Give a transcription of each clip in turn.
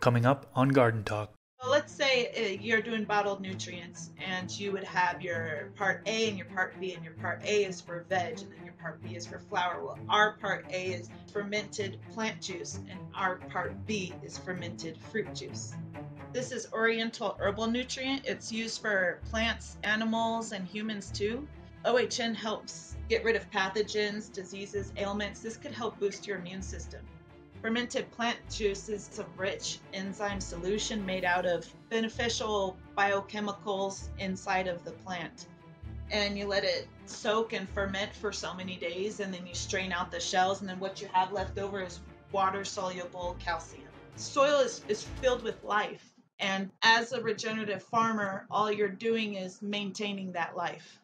Coming up on Garden Talk. Let's say uh, you're doing bottled nutrients and you would have your part A and your part B, and your part A is for veg, and then your part B is for flower. Well, our part A is fermented plant juice, and our part B is fermented fruit juice. This is Oriental Herbal Nutrient. It's used for plants, animals, and humans too. OHN helps get rid of pathogens, diseases, ailments. This could help boost your immune system. Fermented plant juice is a rich enzyme solution made out of beneficial biochemicals inside of the plant. And you let it soak and ferment for so many days, and then you strain out the shells, and then what you have left over is water soluble calcium. Soil is, is filled with life. And as a regenerative farmer, all you're doing is maintaining that life.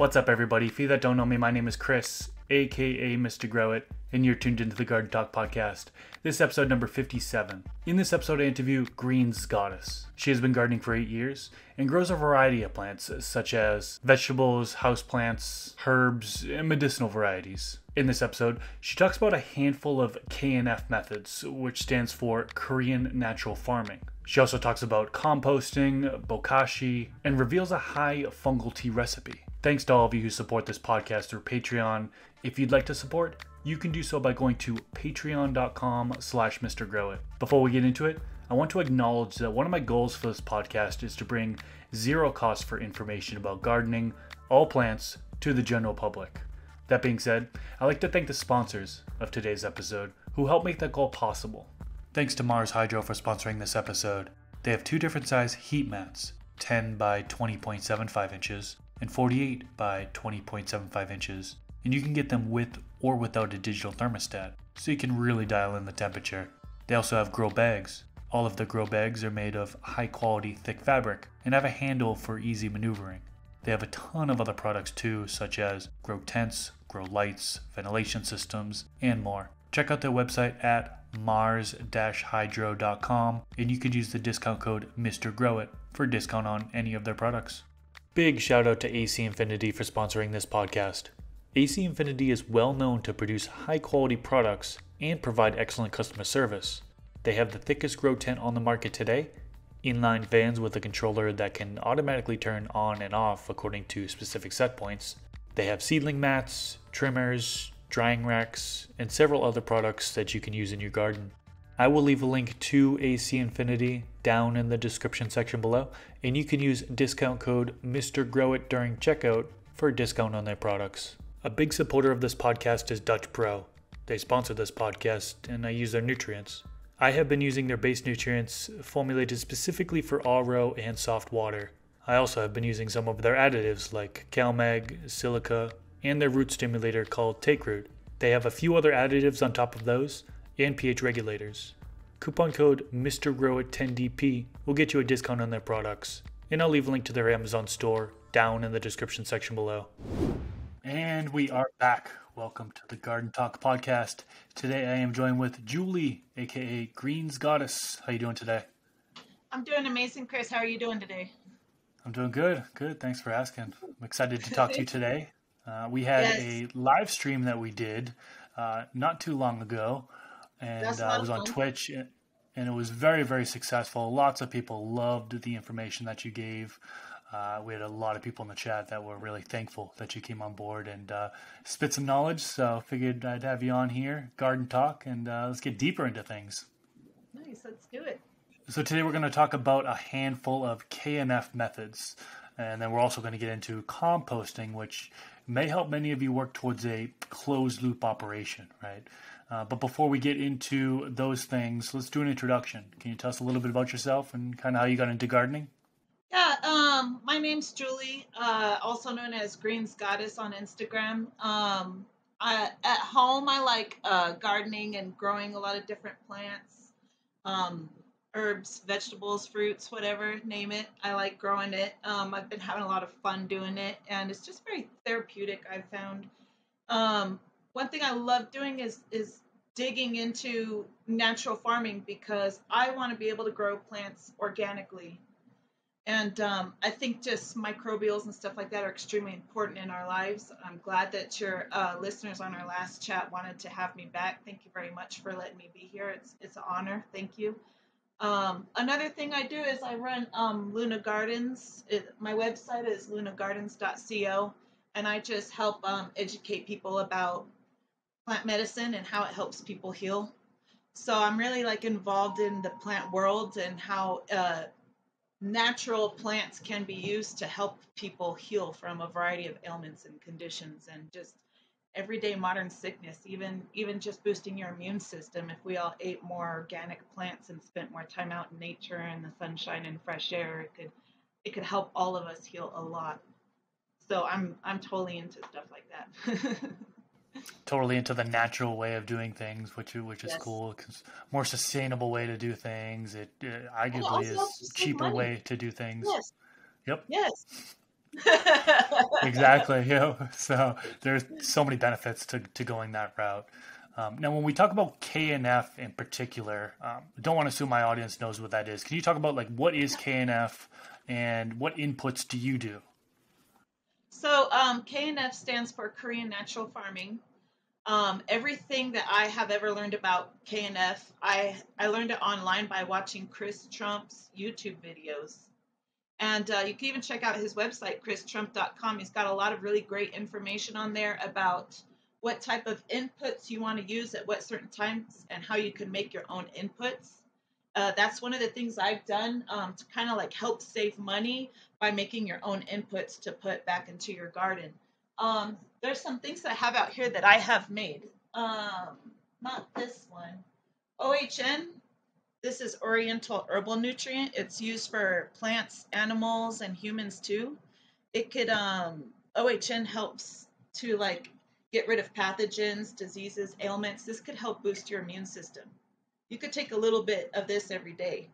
What's up, everybody? For you that don't know me, my name is Chris, aka Mr. Grow It, and you're tuned into the Garden Talk podcast. This is episode number 57. In this episode, I interview GreenzGoddess. She has been gardening for eight years and grows a variety of plants, such as vegetables, houseplants, herbs, and medicinal varieties. In this episode, she talks about a handful of KNF methods, which stands for Korean Natural Farming. She also talks about composting, bokashi, and reveals a high fungal tea recipe. Thanks to all of you who support this podcast through Patreon. If you'd like to support, you can do so by going to patreon.com slash mrgrowit. Before we get into it, I want to acknowledge that one of my goals for this podcast is to bring zero cost for information about gardening, all plants, to the general public. That being said, I'd like to thank the sponsors of today's episode who helped make that goal possible. Thanks to Mars Hydro for sponsoring this episode. They have two different size heat mats, 10 by 20.75 inches and 48 by 20.75 inches, and you can get them with or without a digital thermostat, so you can really dial in the temperature. They also have grow bags. All of the grow bags are made of high quality thick fabric and have a handle for easy maneuvering. They have a ton of other products too, such as grow tents, grow lights, ventilation systems, and more. Check out their website at mars-hydro.com and you can use the discount code MrGrowIt for a discount on any of their products. Big shout out to AC Infinity for sponsoring this podcast. AC Infinity is well known to produce high quality products and provide excellent customer service. They have the thickest grow tent on the market today, inline fans with a controller that can automatically turn on and off according to specific set points. They have seedling mats, trimmers, drying racks, and several other products that you can use in your garden. I will leave a link to AC Infinity down in the description section below, and you can use discount code MrGrowIt during checkout for a discount on their products. A big supporter of this podcast is Dutch Pro. They sponsor this podcast, and I use their nutrients. I have been using their base nutrients formulated specifically for RO and soft water. I also have been using some of their additives like CalMag, silica, and their root stimulator called Take Root. They have a few other additives on top of those, and pH regulators. Coupon code MrGrowIt10DP will get you a discount on their products, and I'll leave a link to their Amazon store down in the description section below. And we are back. Welcome to the Garden Talk podcast. Today I am joined with Julie, aka GreenzGoddess. How you doing today? I'm doing amazing, Chris. How are you doing today? I'm doing good. Good. Thanks for asking. I'm excited to talk to you today. Uh, we had yes. a live stream that we did uh, not too long ago and uh, it was on Twitch, and it was very, very successful. Lots of people loved the information that you gave. Uh, we had a lot of people in the chat that were really thankful that you came on board and uh, spit some knowledge. So figured I'd have you on here, Garden Talk, and uh, let's get deeper into things. Nice, let's do it. So today we're going to talk about a handful of KNF methods, and then we're also going to get into composting, which may help many of you work towards a closed loop operation, right? Uh, but before we get into those things, let's do an introduction. Can you tell us a little bit about yourself and kind of how you got into gardening? Yeah, um, my name's Julie, uh, also known as GreenzGoddess on Instagram. Um, I, at home, I like uh, gardening and growing a lot of different plants, um, herbs, vegetables, fruits, whatever, name it. I like growing it. Um, I've been having a lot of fun doing it, and it's just very therapeutic. I've found. One thing I love doing is is digging into natural farming because I want to be able to grow plants organically. And um, I think just microbials and stuff like that are extremely important in our lives. I'm glad that your uh, listeners on our last chat wanted to have me back. Thank you very much for letting me be here. It's it's an honor. Thank you. Um, another thing I do is I run um, Luna Gardens. It, my website is lunagardens.co, and I just help um, educate people about plant medicine and how it helps people heal. So I'm really like involved in the plant world and how uh, natural plants can be used to help people heal from a variety of ailments and conditions and just everyday modern sickness even even just boosting your immune system. If we all ate more organic plants and spent more time out in nature and the sunshine and fresh air it could it could help all of us heal a lot. So i'm i'm totally into stuff like that totally into the natural way of doing things which which is yes. cool cause more sustainable way to do things it, it arguably is cheaper way to do things yes yep yes exactly. You know, so there's so many benefits to, to going that route. Um, now, when we talk about KNF in particular, um, don't want to assume my audience knows what that is. Can you talk about like what is KNF and what inputs do you do? So um, KNF stands for Korean Natural Farming. Um, everything that I have ever learned about KNF, I I learned it online by watching Chris Trump's YouTube videos. And uh, you can even check out his website, christrump.com. He's got a lot of really great information on there about what type of inputs you want to use at what certain times and how you can make your own inputs. Uh, that's one of the things I've done um, to kind of like help save money by making your own inputs to put back into your garden. Um, there's some things I have out here that I have made. Um, not this one. OHN this is Oriental Herbal Nutrient. It's used for plants, animals, and humans too. It could um OHN helps to like get rid of pathogens, diseases, ailments. This could help boost your immune system. You could take a little bit of this every day.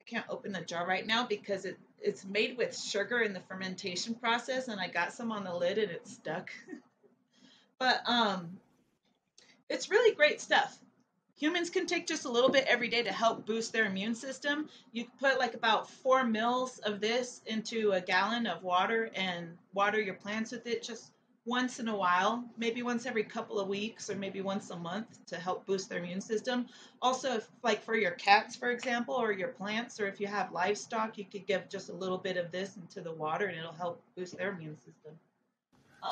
I can't open the jar right now because it, it's made with sugar in the fermentation process and I got some on the lid and it stuck. but um it's really great stuff humans can take just a little bit every day to help boost their immune system. You put like about four mils of this into a gallon of water and water your plants with it just once in a while, maybe once every couple of weeks or maybe once a month to help boost their immune system. Also, if, like for your cats, for example, or your plants, or if you have livestock, you could give just a little bit of this into the water and it'll help boost their immune system.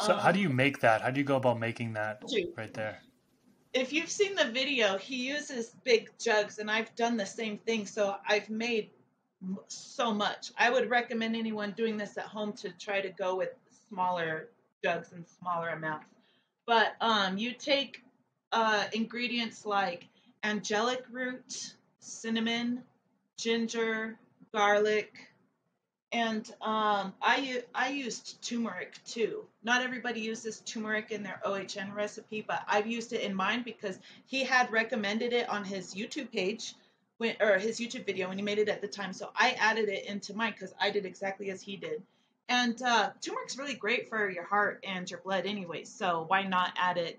So, um, how do you make that? How do you go about making that right there? if you've seen the video, he uses big jugs, and I've done the same thing. So I've made so much. I would recommend anyone doing this at home to try to go with smaller jugs and smaller amounts. But um, you take uh, ingredients like angelica root, cinnamon, ginger, garlic, and um, I I used turmeric too. Not everybody uses turmeric in their OHN recipe, but I've used it in mine because he had recommended it on his YouTube page, when, or his YouTube video when he made it at the time. So I added it into mine because I did exactly as he did. And uh, turmeric's really great for your heart and your blood anyway. So why not add it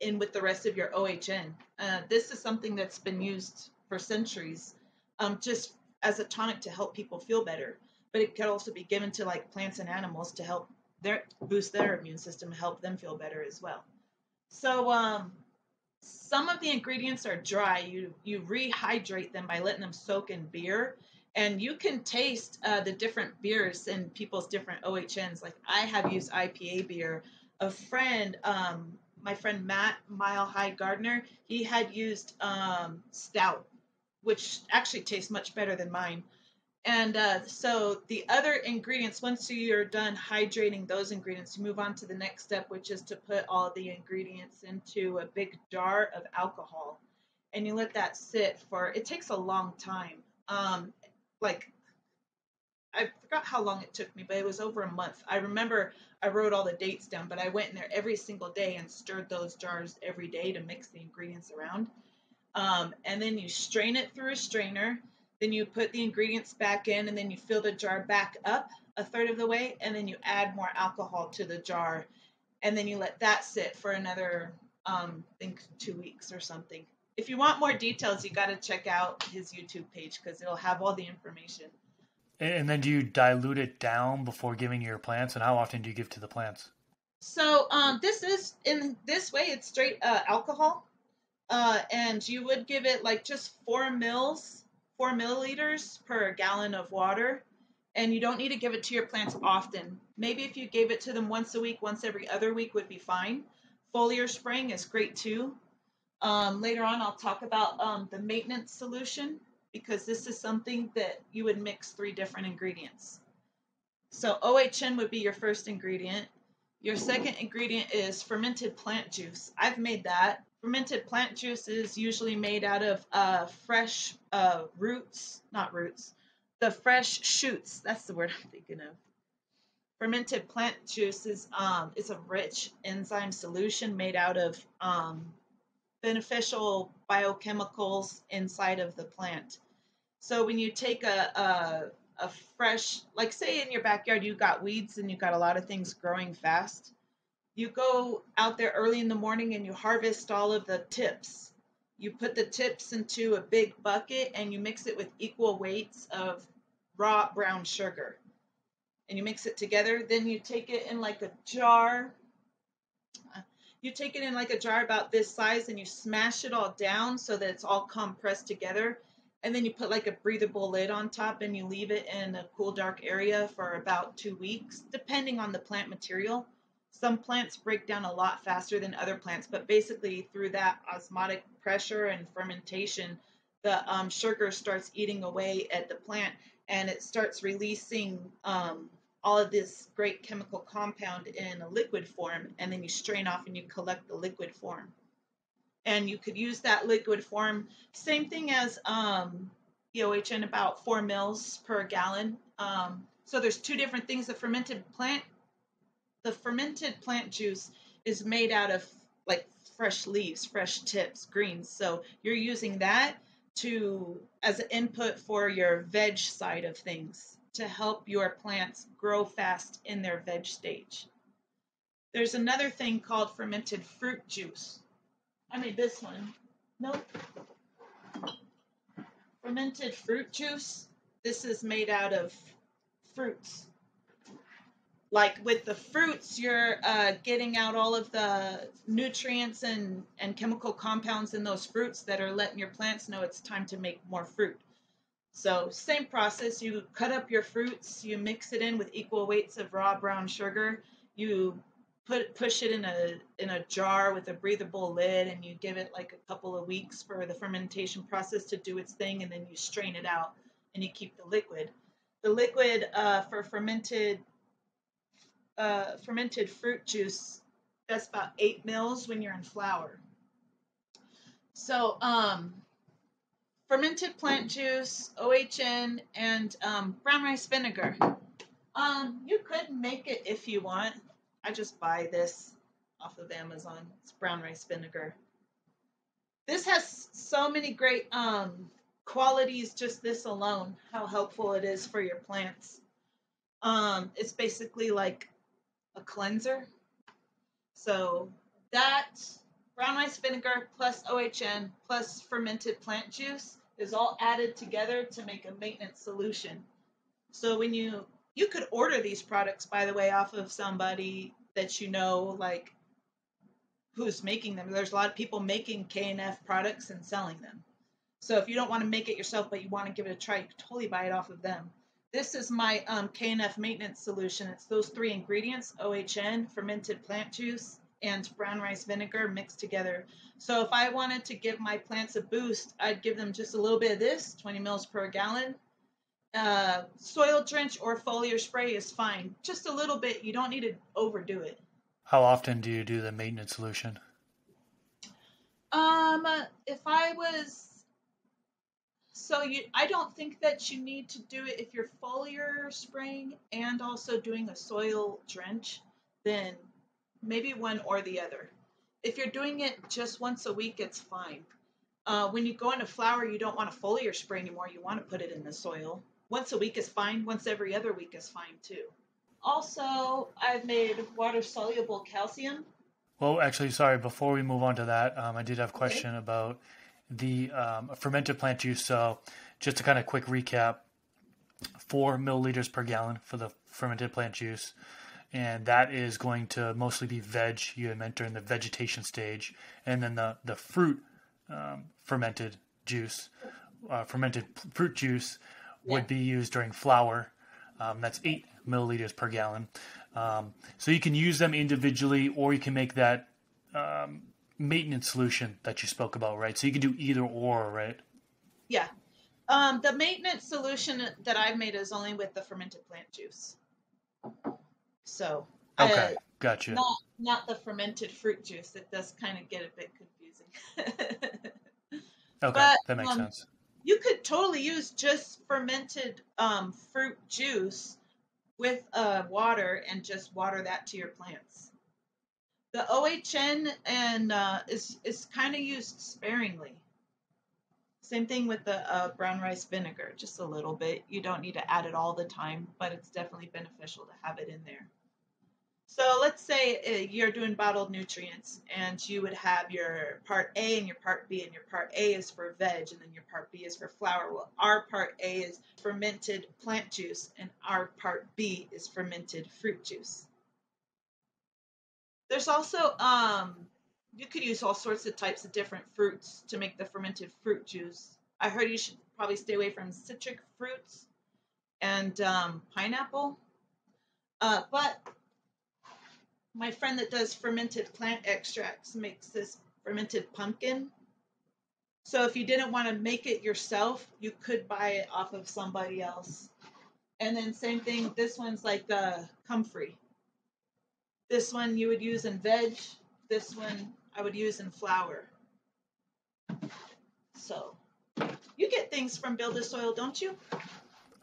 in with the rest of your OHN? Uh, this is something that's been used for centuries, um, just as a tonic to help people feel better but it could also be given to like plants and animals to help their boost their immune system, help them feel better as well. So um, some of the ingredients are dry. You you rehydrate them by letting them soak in beer, and you can taste uh, the different beers in people's different OHNs. Like I have used IPA beer. A friend, um, my friend Matt Mile High Gardner, he had used um, stout, which actually tastes much better than mine. And uh, so the other ingredients, once you're done hydrating those ingredients, you move on to the next step, which is to put all the ingredients into a big jar of alcohol. And you let that sit for, it takes a long time. Um, like, I forgot how long it took me, but it was over a month. I remember I wrote all the dates down, but I went in there every single day and stirred those jars every day to mix the ingredients around. Um, and then you strain it through a strainer then you put the ingredients back in and then you fill the jar back up a third of the way and then you add more alcohol to the jar and then you let that sit for another um, I think two weeks or something. If you want more details, you got to check out his YouTube page because it'll have all the information. And then do you dilute it down before giving your plants? And how often do you give to the plants? So um, this is in this way. It's straight uh, alcohol, uh, and you would give it like just four mils, four milliliters per gallon of water, and you don't need to give it to your plants often. Maybe if you gave it to them once a week, once every other week would be fine. Foliar spraying is great too. Um, later on, I'll talk about um, the maintenance solution because this is something that you would mix three different ingredients. So OHN would be your first ingredient. Your second ingredient is fermented plant juice. I've made that. Fermented plant juice is usually made out of uh, fresh uh, roots, not roots, the fresh shoots. That's the word I'm thinking of. Fermented plant juice is um, is a rich enzyme solution made out of um, beneficial biochemicals inside of the plant. So when you take a, a a fresh, like say in your backyard you got weeds and you got a lot of things growing fast, you go out there early in the morning and you harvest all of the tips. You put the tips into a big bucket and you mix it with equal weights of raw brown sugar. And you mix it together. Then you take it in like a jar. You take it in like a jar about this size and you smash it all down so that it's all compressed together. And then you put like a breathable lid on top and you leave it in a cool dark area for about two weeks depending on the plant material. Some plants break down a lot faster than other plants but basically through that osmotic pressure and fermentation the um, sugar starts eating away at the plant and it starts releasing um, all of this great chemical compound in a liquid form and then you strain off and you collect the liquid form and you could use that liquid form. Same thing as um, EOHN, about four mils per gallon. Um, so there's two different things. The fermented plant, the fermented plant juice is made out of like fresh leaves, fresh tips, greens. So you're using that to as an input for your veg side of things to help your plants grow fast in their veg stage. There's another thing called fermented fruit juice. I made this one. Nope. Fermented fruit juice. This is made out of fruits. Like with the fruits, you're uh, getting out all of the nutrients and, and chemical compounds in those fruits that are letting your plants know it's time to make more fruit. So, same process. You cut up your fruits, you mix it in with equal weights of raw brown sugar, you put push it in a in a jar with a breathable lid and you give it like a couple of weeks for the fermentation process to do its thing and then you strain it out and you keep the liquid the liquid uh, for fermented uh, fermented fruit juice that's about eight mils when you're in flower. so um, fermented plant juice ohn and um, brown rice vinegar um, you could make it if you want I just buy this off of Amazon. It's brown rice vinegar. This has so many great um, qualities, just this alone, how helpful it is for your plants. Um, it's basically like a cleanser. So that brown rice vinegar plus OHN plus fermented plant juice is all added together to make a maintenance solution. So when you you could order these products by the way off of somebody that you know like who's making them. There's a lot of people making KNF products and selling them. So if you don't want to make it yourself, but you want to give it a try, you can totally buy it off of them. This is my um, KNF maintenance solution. It's those three ingredients, OHN, fermented plant juice, and brown rice vinegar mixed together. So if I wanted to give my plants a boost, I'd give them just a little bit of this, 20 mils per gallon, uh, soil drench or foliar spray is fine. Just a little bit. You don't need to overdo it. How often do you do the maintenance solution? Um, if I was so you I don't think that you need to do it if you're foliar spraying and also doing a soil drench, then maybe one or the other. If you're doing it just once a week, it's fine. Uh, when you go into flower, you don't want a foliar spray anymore. You want to put it in the soil once a week is fine. Once every other week is fine too. Also, I've made water soluble calcium. Well, actually, sorry. Before we move on to that, um, I did have a question okay. about the um, fermented plant juice. So, just to kind of quick recap, four milliliters per gallon for the fermented plant juice. And that is going to mostly be veg. You enter in the vegetation stage. And then the, the fruit um, fermented juice, uh, fermented fruit juice, would be used during flower. Um, that's eight milliliters per gallon. Um, so you can use them individually, or you can make that um, maintenance solution that you spoke about, right? So you can do either or, right? Yeah. Um, the maintenance solution that I've made is only with the fermented plant juice. So Okay, uh, gotcha. not not the fermented fruit juice. It does kind of get a bit confusing. Okay, but, that makes um, sense. you could totally use just fermented um, fruit juice with uh, water and just water that to your plants. The OHN and uh, is is kind of used sparingly. Same thing with the uh, brown rice vinegar, just a little bit. You don't need to add it all the time, but it's definitely beneficial to have it in there. So let's say uh, you're doing bottled nutrients and you would have your part A and your part B, and your part A is for veg, and then your part B is for flower. Well, our part A is fermented plant juice, and our part B is fermented fruit juice. There's also, um, you could use all sorts of types of different fruits to make the fermented fruit juice. I heard you should probably stay away from citric fruits and um, pineapple. Uh, but my friend that does fermented plant extracts makes this fermented pumpkin. So if you didn't want to make it yourself, you could buy it off of somebody else. And then same thing, this one's like uh, comfrey. This one you would use in veg. This one I would use in flower. So you get things from Build a Soil, don't you?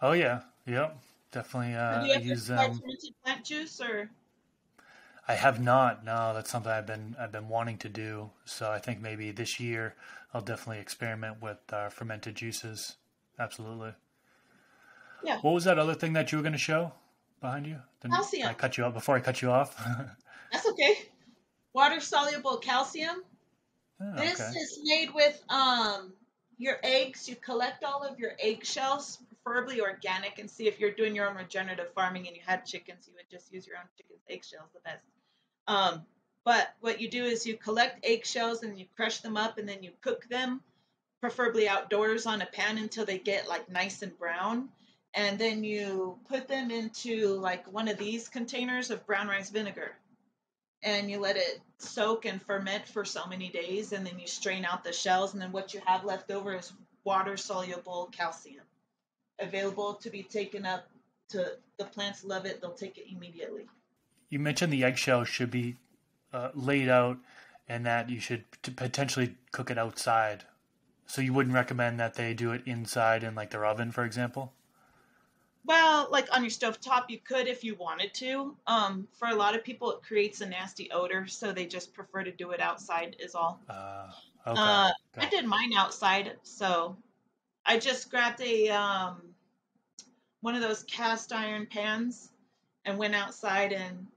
Oh yeah, yep, definitely. Uh, Do you I use them. fermented plant juice or? I have not. No, that's something I've been I've been wanting to do. So I think maybe this year I'll definitely experiment with uh, fermented juices. Absolutely. Yeah. What was that other thing that you were going to show behind you? Didn't Calcium. I cut you off before I cut you off. That's okay. Water soluble calcium. Oh, This okay. is made with um your eggs. You collect all of your eggshells, preferably organic, and see if you're doing your own regenerative farming and you had chickens, you would just use your own chicken's eggshells the best. Um, but what you do is you collect eggshells and you crush them up and then you cook them, preferably outdoors on a pan until they get like nice and brown. And then you put them into like one of these containers of brown rice vinegar and you let it soak and ferment for so many days and then you strain out the shells and then what you have left over is water soluble calcium available to be taken up to the plants love it they'll take it immediately You mentioned the eggshell should be uh, laid out, and that you should t- potentially cook it outside. So you wouldn't recommend that they do it inside in like their oven, for example. well like on your stove top you could if you wanted to um, for a lot of people it creates a nasty odor so they just prefer to do it outside is all Uh, okay. Uh, I did mine outside, so I just grabbed a um, one of those cast iron pans and went outside and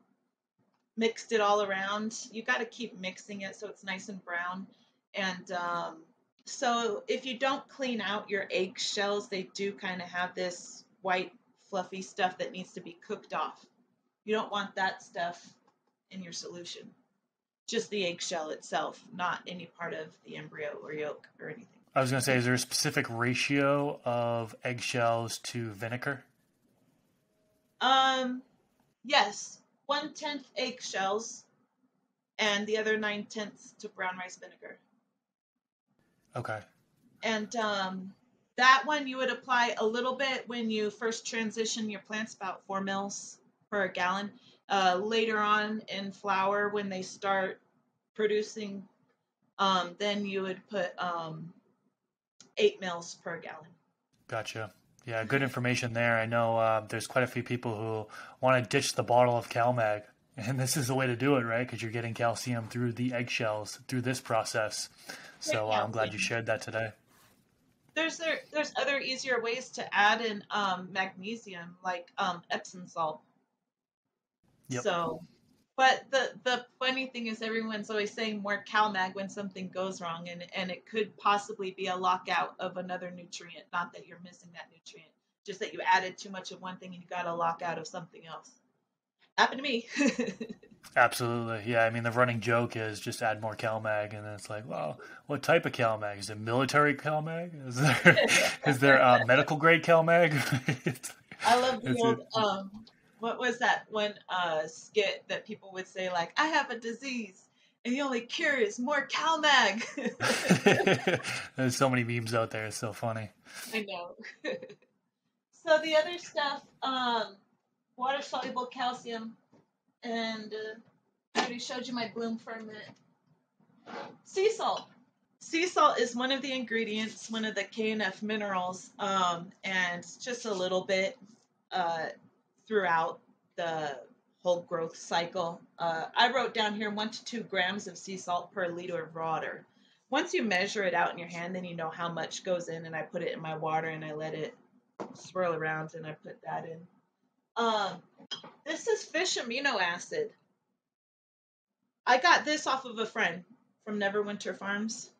mixed it all around. You got to keep mixing it so it's nice and brown. And um, so if you don't clean out your egg shells, they do kind of have this white fluffy stuff that needs to be cooked off. You don't want that stuff in your solution just the eggshell itself, not any part of the embryo or yolk or anything. I was going to say, is there a specific ratio of eggshells to vinegar? Um, yes, one tenth eggshells, and the other nine tenths to brown rice vinegar. Okay. And um, that one you would apply a little bit when you first transition your plants, about four mils per gallon. Uh, later on in flower, when they start producing, um, then you would put um, eight mils per gallon. Gotcha. Yeah, good information there. I know uh, there's quite a few people who want to ditch the bottle of CalMag, and this is the way to do it, right? Because you're getting calcium through the eggshells through this process. So uh, I'm glad you shared that today. There's there there's other easier ways to add in um, magnesium, like um, Epsom salt. Yep. So, but the the funny thing is, everyone's always saying more CalMag when something goes wrong, and and it could possibly be a lockout of another nutrient. Not that you're missing that nutrient, just that you added too much of one thing and you got a lockout of something else. Happened to me. Absolutely, yeah. I mean, the running joke is just add more CalMag, and then it's like, well, what type of CalMag? Is it military CalMag? Is there is there uh, medical grade CalMag? I love the old um, what was that one uh skit that people would say like, I have a disease and the only cure is more CalMag. There's so many memes out there. It's so funny. I know. so the other stuff, um, water soluble calcium, and uh, I already showed you my bloom ferment. Sea salt. Sea salt is one of the ingredients, one of the KNF minerals, um, and just a little bit uh, throughout the whole growth cycle. Uh, I wrote down here one to two grams of sea salt per liter of water. Once you measure it out in your hand, then you know how much goes in, and I put it in my water and I let it swirl around, and I put that in. Um, this is fish amino acid. I got this off of a friend from Neverwinter Farms.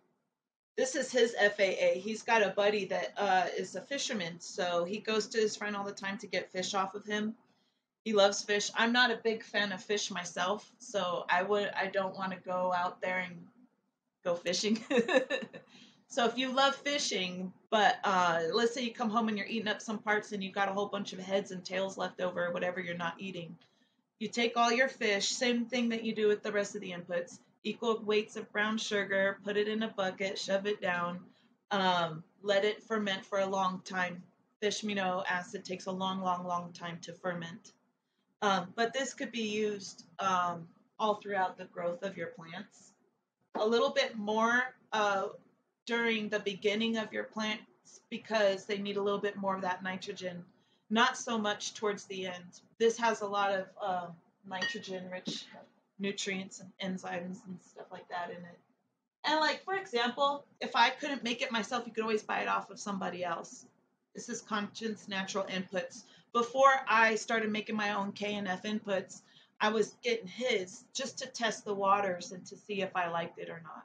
This is his FAA. He's got a buddy that uh, is a fisherman, so he goes to his friend all the time to get fish off of him. He loves fish. I'm not a big fan of fish myself, so I would I don't want to go out there and go fishing. so if you love fishing, but uh, let's say you come home and you're eating up some parts and you've got a whole bunch of heads and tails left over, whatever you're not eating, you take all your fish, same thing that you do with the rest of the inputs, equal weights of brown sugar, put it in a bucket, shove it down, um, let it ferment for a long time. Fish amino acid takes a long, long, long time to ferment. Um, but this could be used um, all throughout the growth of your plants. A little bit more uh, during the beginning of your plants because they need a little bit more of that nitrogen, not so much towards the end. This has a lot of uh, nitrogen rich nutrients and enzymes and stuff like that in it. And like for example, if I couldn't make it myself, you could always buy it off of somebody else. This is Conscience Natural Inputs. Before I started making my own KNF inputs, I was getting his just to test the waters and to see if I liked it or not.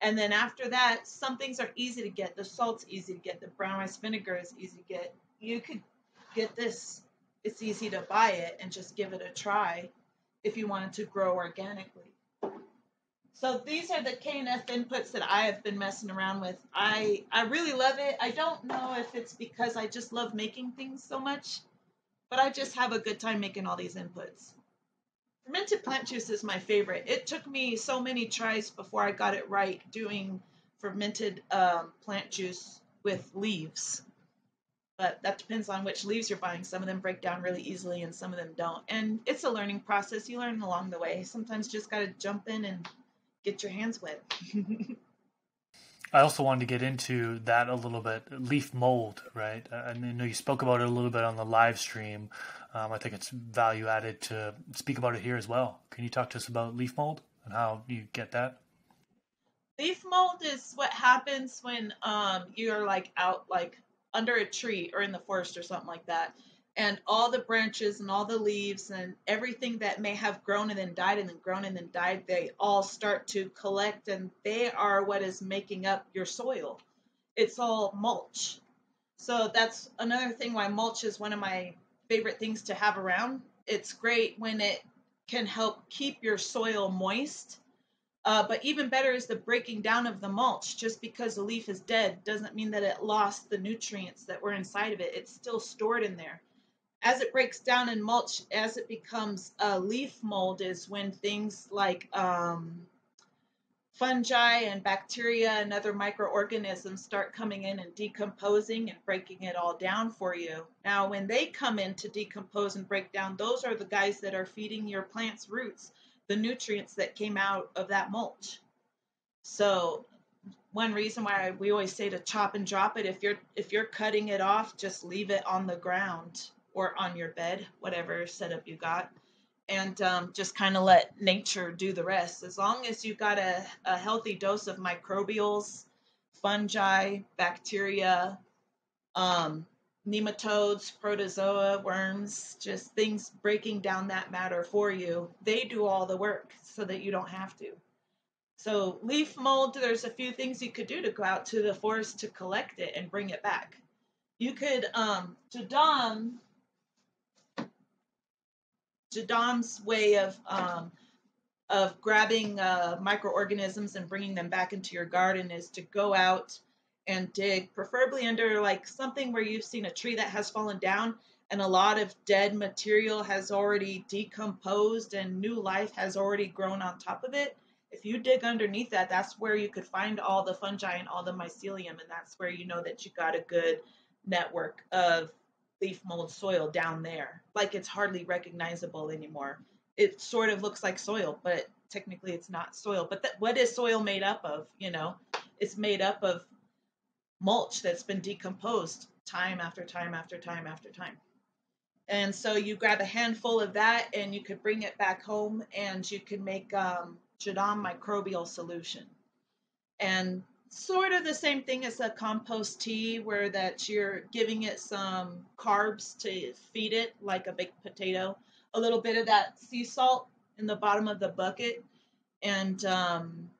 And then after that, some things are easy to get. The salt's easy to get. The brown rice vinegar is easy to get. You could get this. It's easy to buy it and just give it a try if you wanted to grow organically. So these are the KNF inputs that I have been messing around with. I I really love it. I don't know if it's because I just love making things so much, but I just have a good time making all these inputs. Fermented plant juice is my favorite. It took me so many tries before I got it right doing fermented um, plant juice with leaves but that depends on which leaves you're buying. Some of them break down really easily and some of them don't. And it's a learning process. You learn along the way. Sometimes you just got to jump in and get your hands wet. I also wanted to get into that a little bit. Leaf mold, right? I know you spoke about it a little bit on the live stream. Um, I think it's value added to speak about it here as well. Can you talk to us about leaf mold and how you get that? Leaf mold is what happens when um, you're like out like under a tree or in the forest or something like that. And all the branches and all the leaves and everything that may have grown and then died and then grown and then died, they all start to collect and they are what is making up your soil. It's all mulch. So that's another thing why mulch is one of my favorite things to have around. It's great when it can help keep your soil moist uh, but even better is the breaking down of the mulch. Just because the leaf is dead doesn't mean that it lost the nutrients that were inside of it. It's still stored in there. As it breaks down in mulch, as it becomes a leaf mold, is when things like um, fungi and bacteria and other microorganisms start coming in and decomposing and breaking it all down for you. Now, when they come in to decompose and break down, those are the guys that are feeding your plant's roots the nutrients that came out of that mulch. So one reason why we always say to chop and drop it if you're if you're cutting it off just leave it on the ground or on your bed whatever setup you got and um, just kind of let nature do the rest as long as you got a, a healthy dose of microbials fungi bacteria um, nematodes, protozoa, worms, just things breaking down that matter for you. They do all the work so that you don't have to. So, leaf mold, there's a few things you could do to go out to the forest to collect it and bring it back. You could um Jadam Jadam's way of um of grabbing uh, microorganisms and bringing them back into your garden is to go out and dig, preferably under like something where you've seen a tree that has fallen down and a lot of dead material has already decomposed and new life has already grown on top of it. If you dig underneath that, that's where you could find all the fungi and all the mycelium, and that's where you know that you got a good network of leaf mold soil down there. Like it's hardly recognizable anymore. It sort of looks like soil, but technically it's not soil. But what is soil made up of? You know, it's made up of mulch that's been decomposed time after time after time after time. And so you grab a handful of that and you could bring it back home and you could make um, Jadam microbial solution. And sort of the same thing as a compost tea where that you're giving it some carbs to feed it like a baked potato, a little bit of that sea salt in the bottom of the bucket and um,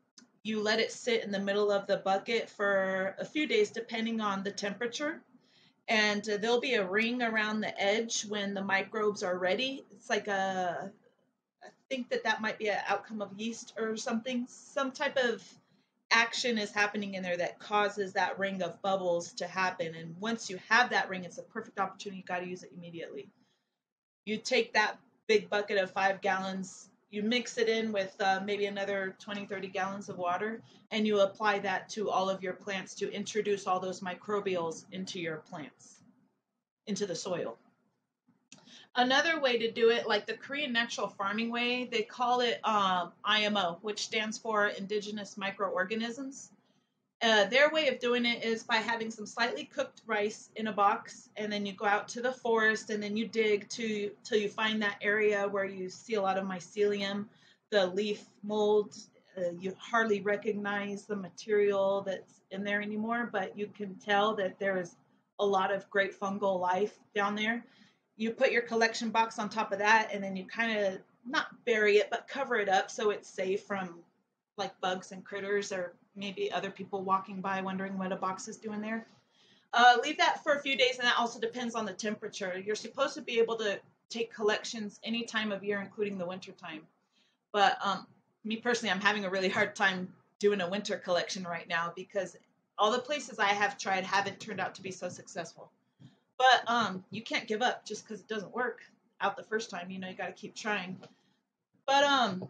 you let it sit in the middle of the bucket for a few days depending on the temperature. And uh, there'll be a ring around the edge when the microbes are ready. It's like a i think that that might be an outcome of yeast or something. Some type of action is happening in there that causes that ring of bubbles to happen. And once you have that ring it's a perfect opportunity. You got to use it immediately. You take that big bucket of five gallons you mix it in with uh, maybe another 20 30 gallons of water and you apply that to all of your plants to introduce all those microbials into your plants into the soil. Another way to do it like the korean natural farming way they call it um, imo which stands for indigenous microorganisms uh, their way of doing it is by having some slightly cooked rice in a box, and then you go out to the forest, and then you dig to till you find that area where you see a lot of mycelium, the leaf mold. Uh, you hardly recognize the material that's in there anymore, but you can tell that there is a lot of great fungal life down there. You put your collection box on top of that, and then you kind of not bury it, but cover it up so it's safe from like bugs and critters or maybe other people walking by wondering what a box is doing there. Uh, leave that for a few days, and that also depends on the temperature. You're supposed to be able to take collections any time of year, including the winter time. But um, me personally, I'm having a really hard time doing a winter collection right now because all the places I have tried haven't turned out to be so successful. But um, you can't give up just because it doesn't work out the first time. You know, you got to keep trying. But um,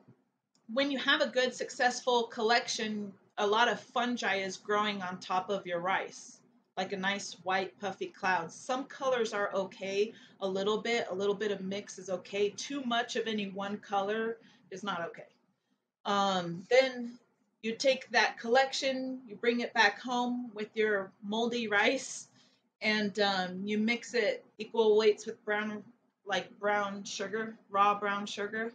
when you have a good, successful collection, a lot of fungi is growing on top of your rice, like a nice white puffy cloud. Some colors are okay, a little bit, a little bit of mix is okay. Too much of any one color is not okay. Um, then you take that collection, you bring it back home with your moldy rice, and um, you mix it equal weights with brown, like brown sugar, raw brown sugar,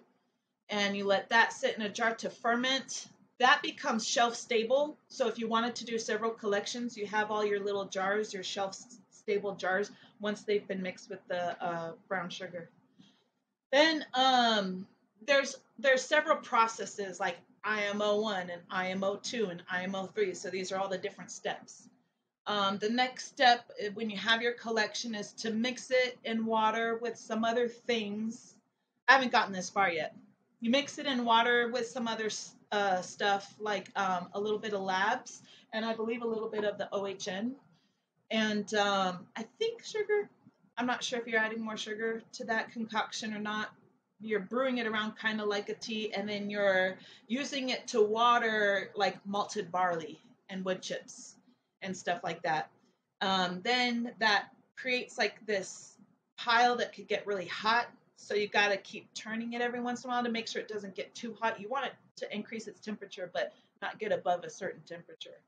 and you let that sit in a jar to ferment that becomes shelf stable. So if you wanted to do several collections, you have all your little jars, your shelf stable jars, once they've been mixed with the uh, brown sugar. Then um, there's there's several processes like IMO one and IMO two and IMO three. So these are all the different steps. Um, the next step eh, when you have your collection is to mix it in water with some other things. I haven't gotten this far yet. You mix it in water with some other uh, stuff like um, a little bit of labs and I believe a little bit of the OHN. And um, I think sugar, I'm not sure if you're adding more sugar to that concoction or not. You're brewing it around kind of like a tea, and then you're using it to water like malted barley and wood chips and stuff like that. Um, then that creates like this pile that could get really hot. So you got to keep turning it every once in a while to make sure it doesn't get too hot. You want it to increase its temperature, but not get above a certain temperature.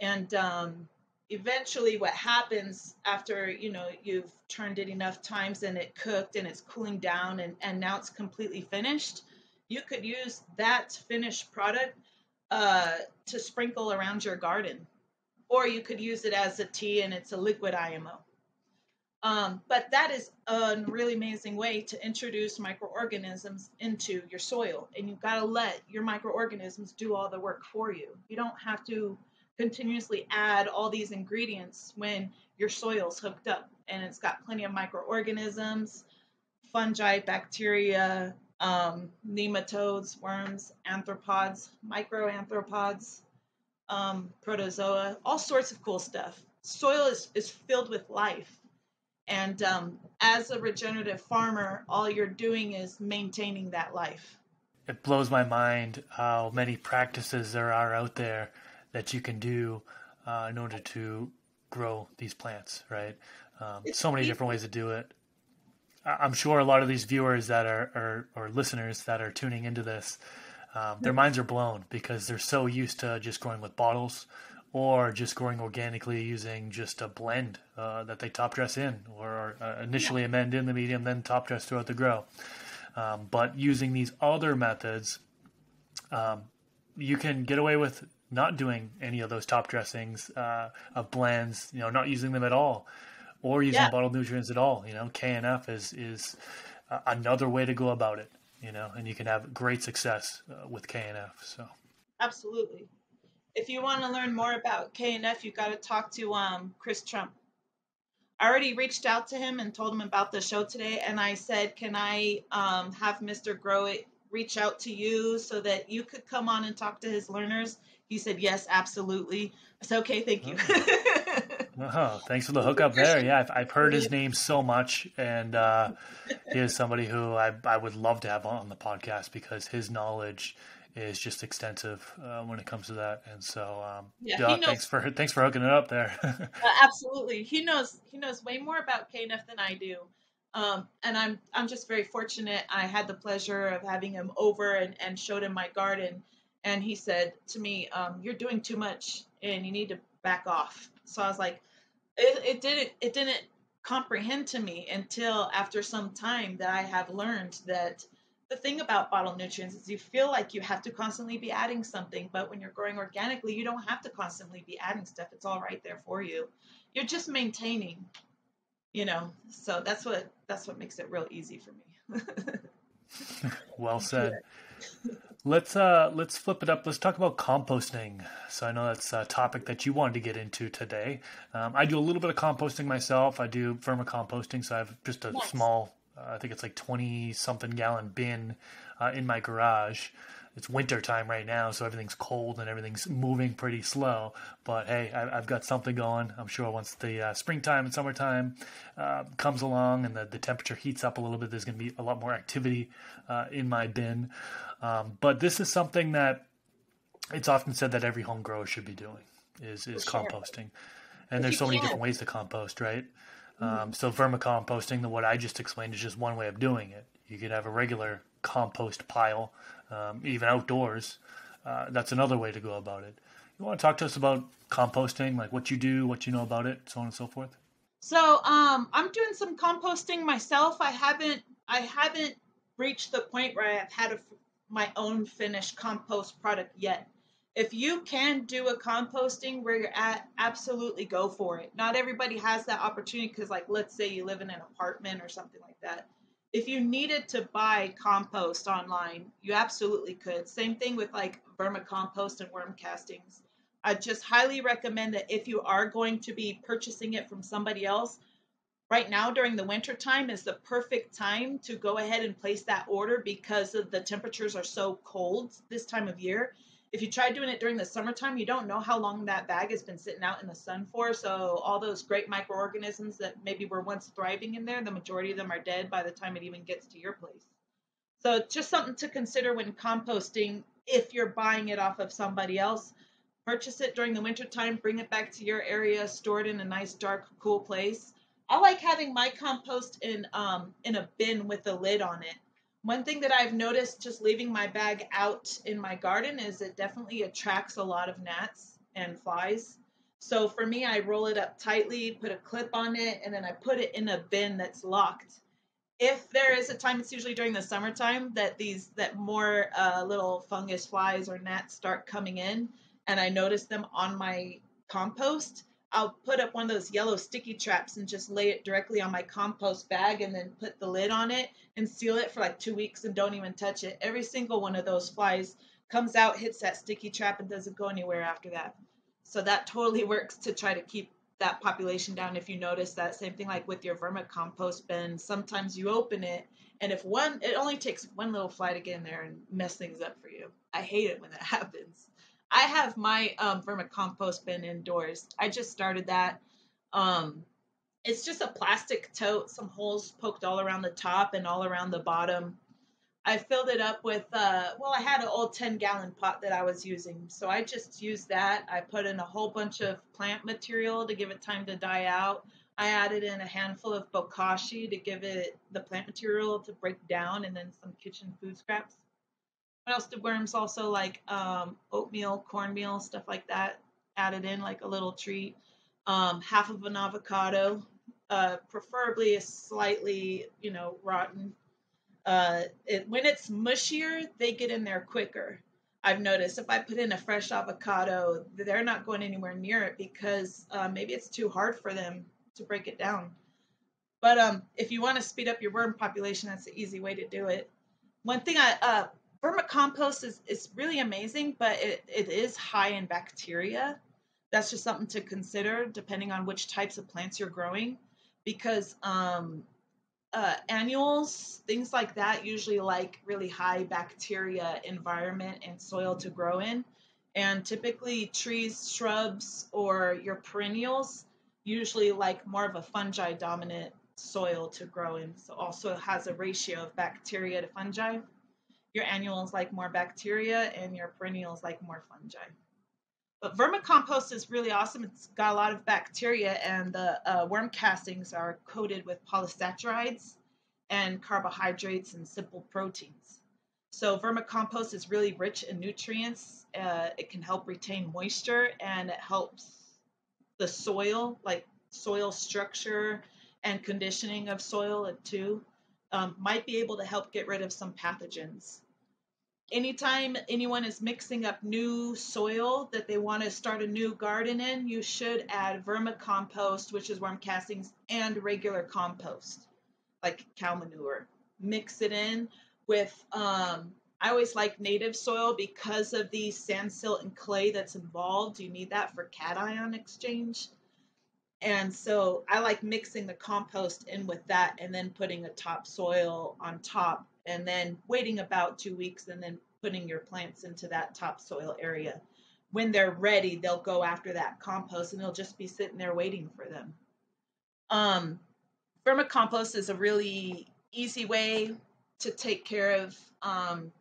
And um, eventually, what happens after you know you've turned it enough times and it cooked and it's cooling down and, and now it's completely finished, you could use that finished product uh, to sprinkle around your garden, or you could use it as a tea and it's a liquid IMO. Um, but that is a really amazing way to introduce microorganisms into your soil. And you've got to let your microorganisms do all the work for you. You don't have to continuously add all these ingredients when your soil's hooked up and it's got plenty of microorganisms, fungi, bacteria, um, nematodes, worms, arthropods, microarthropods, um, protozoa, all sorts of cool stuff. Soil is, is filled with life. And um, as a regenerative farmer, all you're doing is maintaining that life. It blows my mind how many practices there are out there that you can do uh, in order to grow these plants, right? Um, so many different ways to do it. I'm sure a lot of these viewers that are, are or listeners that are tuning into this, um, their minds are blown because they're so used to just growing with bottles or just growing organically using just a blend uh, that they top dress in, or uh, initially yeah. amend in the medium, then top dress throughout the grow. Um, but using these other methods, um, you can get away with not doing any of those top dressings uh, of blends, you know, not using them at all, or using yeah. bottled nutrients at all. You know, KNF is is another way to go about it. You know, and you can have great success uh, with KNF. So absolutely if you want to learn more about KNF, you've got to talk to um, Chris Trump. I already reached out to him and told him about the show today, and I said, "Can I um, have Mr. Grow It reach out to you so that you could come on and talk to his learners?" He said, "Yes, absolutely." I said, "Okay, thank you." oh, thanks for the hookup there. Yeah, I've, I've heard his name so much, and uh, he is somebody who I, I would love to have on the podcast because his knowledge is just extensive uh, when it comes to that. And so, um, yeah, thanks for thanks for hooking it up there. uh, absolutely, he knows he knows way more about KNF than I do. Um, and I'm I'm just very fortunate. I had the pleasure of having him over and, and showed him my garden, and he said to me, um, "You're doing too much, and you need to back off." So I was like, it, it didn't it didn't comprehend to me until after some time that I have learned that the thing about bottled nutrients is you feel like you have to constantly be adding something, but when you're growing organically, you don't have to constantly be adding stuff. It's all right there for you. You're just maintaining, you know. So that's what that's what makes it real easy for me. well said. Let's uh let's flip it up. Let's talk about composting. So I know that's a topic that you wanted to get into today. Um, I do a little bit of composting myself. I do vermicomposting, so I have just a nice. small uh, I think it's like 20 something gallon bin uh, in my garage. It's winter time right now, so everything's cold and everything's moving pretty slow. But hey, I, have got something going. I'm sure once the uh, springtime and summertime uh, comes along and the, the temperature heats up a little bit, there's going to be a lot more activity uh, in my bin. Um, but this is something that it's often said that every home grower should be doing is is composting. And there's so many different ways to compost, right? Um, so vermicomposting, the what I just explained, is just one way of doing it. You could have a regular compost pile, um, even outdoors. Uh, that's another way to go about it. You want to talk to us about composting, like what you do, what you know about it, so on and so forth. So um, I'm doing some composting myself. I haven't I haven't reached the point where I've had a, my own finished compost product yet if you can do a composting where you're at, absolutely go for it. Not everybody has that opportunity because, like, let's say you live in an apartment or something like that. If you needed to buy compost online, you absolutely could. Same thing with like vermicompost and worm castings. I just highly recommend that if you are going to be purchasing it from somebody else, right now during the winter time is the perfect time to go ahead and place that order because of the temperatures are so cold this time of year if you try doing it during the summertime, you don't know how long that bag has been sitting out in the sun for. So all those great microorganisms that maybe were once thriving in there, the majority of them are dead by the time it even gets to your place. So just something to consider when composting if you're buying it off of somebody else. Purchase it during the winter time, bring it back to your area, store it in a nice dark cool place. I like having my compost in um in a bin with a lid on it one thing that I've noticed just leaving my bag out in my garden is it definitely attracts a lot of gnats and flies. So for me, I roll it up tightly, put a clip on it, and then I put it in a bin that's locked. If there is a time, it's usually during the summertime that these that more uh, little fungus flies or gnats start coming in, and I notice them on my compost. I'll put up one of those yellow sticky traps and just lay it directly on my compost bag and then put the lid on it and seal it for like two weeks and don't even touch it. Every single one of those flies comes out, hits that sticky trap, and doesn't go anywhere after that. So that totally works to try to keep that population down. If you notice that same thing like with your vermicompost bin, sometimes you open it and if one, it only takes one little fly to get in there and mess things up for you. I hate it when that happens. I have my um, vermicompost bin indoors. I just started that. Um, it's just a plastic tote, some holes poked all around the top and all around the bottom. I filled it up with, uh, well, I had an old 10 gallon pot that I was using. So I just used that. I put in a whole bunch of plant material to give it time to die out. I added in a handful of bokashi to give it the plant material to break down and then some kitchen food scraps. What else did worms also like um, oatmeal, cornmeal, stuff like that added in like a little treat. Um, half of an avocado, uh, preferably a slightly, you know, rotten uh, it, when it's mushier, they get in there quicker. I've noticed if I put in a fresh avocado, they're not going anywhere near it because uh, maybe it's too hard for them to break it down. But um, if you want to speed up your worm population, that's the easy way to do it. One thing I uh, vermicompost is is really amazing, but it, it is high in bacteria. That's just something to consider depending on which types of plants you're growing, because um, uh, annuals, things like that, usually like really high bacteria environment and soil to grow in. And typically, trees, shrubs, or your perennials usually like more of a fungi dominant soil to grow in. So, also has a ratio of bacteria to fungi. Your annuals like more bacteria, and your perennials like more fungi. But vermicompost is really awesome. It's got a lot of bacteria, and the uh, worm castings are coated with polysaccharides and carbohydrates and simple proteins. So vermicompost is really rich in nutrients. Uh, it can help retain moisture, and it helps the soil, like soil structure and conditioning of soil too. Um, might be able to help get rid of some pathogens anytime anyone is mixing up new soil that they want to start a new garden in, you should add vermicompost, which is worm castings, and regular compost, like cow manure. Mix it in with, um, I always like native soil because of the sand, silt, and clay that's involved. You need that for cation exchange. And so I like mixing the compost in with that and then putting a topsoil on top and then waiting about two weeks and then putting your plants into that topsoil area. When they're ready, they'll go after that compost and they'll just be sitting there waiting for them. Um, vermicompost is a really easy way to take care of um,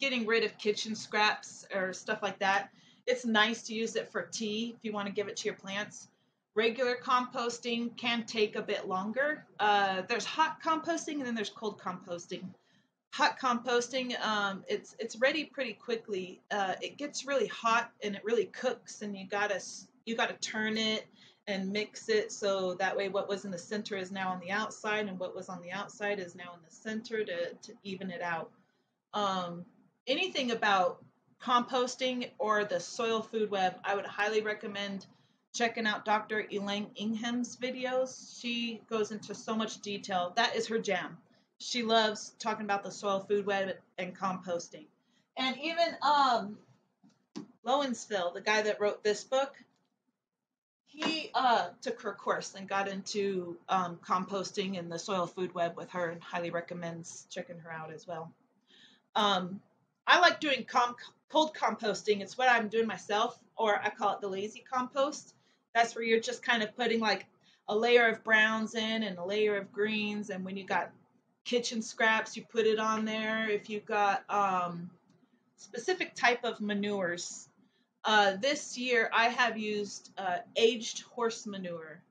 getting rid of kitchen scraps or stuff like that. It's nice to use it for tea if you want to give it to your plants. Regular composting can take a bit longer. Uh, there's hot composting and then there's cold composting hot composting um, it's it's ready pretty quickly. Uh, it gets really hot and it really cooks and you gotta you gotta turn it and mix it so that way what was in the center is now on the outside and what was on the outside is now in the center to, to even it out. Um, anything about composting or the soil food web i would highly recommend checking out dr elaine ingham's videos. She goes into so much detail. That is her jam she loves talking about the soil food web and composting. And even um, Lowenfels, the guy that wrote this book, he uh, took her course and got into um, composting and the soil food web with her and highly recommends checking her out as well. Um, I like doing com- cold composting. It's what I'm doing myself, or I call it the lazy compost. That's where you're just kind of putting like a layer of browns in and a layer of greens, and when you got kitchen scraps, you put it on there. If you've got um, specific type of manures, uh, this year I have used uh, aged horse manure